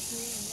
Sim,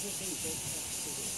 This is the